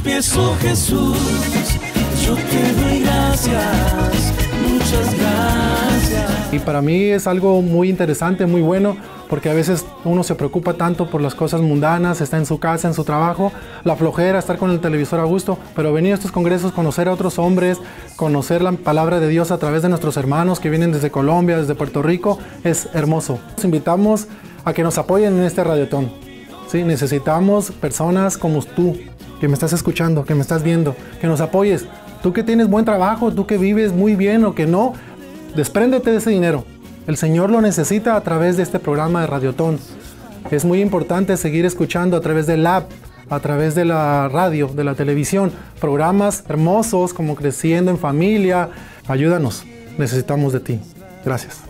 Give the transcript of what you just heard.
pies, oh Jesús, yo te doy gracias, muchas gracias. Y para mí es algo muy interesante, muy bueno, porque a veces uno se preocupa tanto por las cosas mundanas, está en su casa, en su trabajo, la flojera, estar con el televisor a gusto, pero venir a estos congresos, conocer a otros hombres, conocer la palabra de Dios a través de nuestros hermanos que vienen desde Colombia, desde Puerto Rico, es hermoso. Los invitamos a que nos apoyen en este radiotón. Sí, necesitamos personas como tú, que me estás escuchando, que me estás viendo, que nos apoyes. Tú que tienes buen trabajo, tú que vives muy bien o que no, despréndete de ese dinero. El Señor lo necesita a través de este programa de Radiotón. Es muy importante seguir escuchando a través del app, a través de la radio, de la televisión, programas hermosos como Creciendo en Familia. Ayúdanos, necesitamos de ti. Gracias.